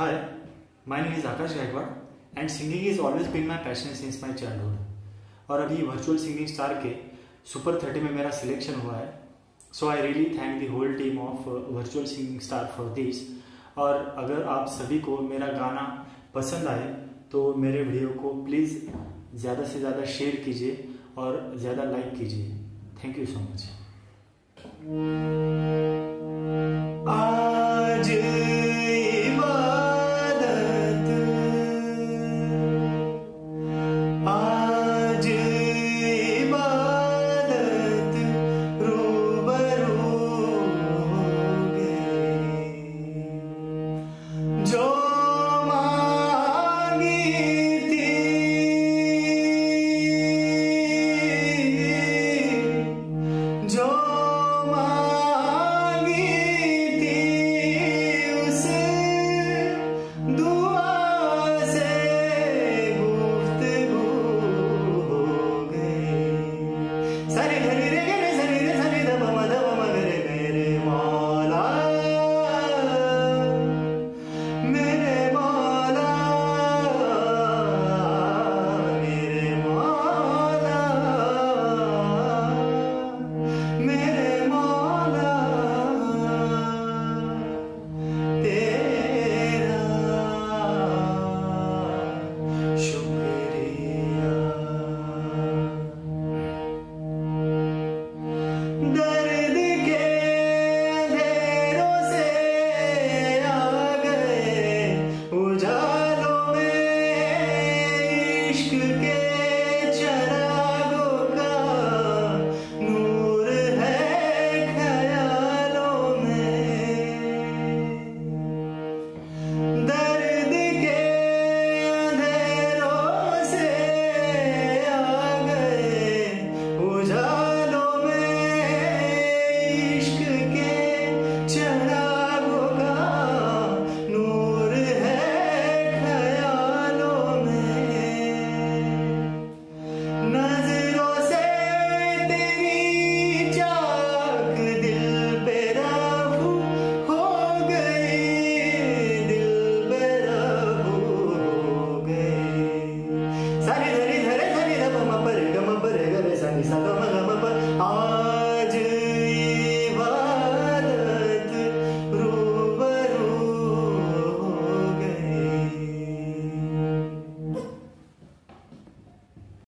Hi, my name is Akash Gaikwad and singing is always been my passion since my childhood. और अभी virtual singing star के super thirty में मेरा selection हुआ है। So I really thank the whole team of virtual singing star for this और अगर आप सभी को मेरा गाना पसंद आए तो मेरे वीडियो को प्लीज़ ज़्यादा से ज़्यादा शेयर कीजिए और ज़्यादा लाइक कीजिए। Thank you so much No.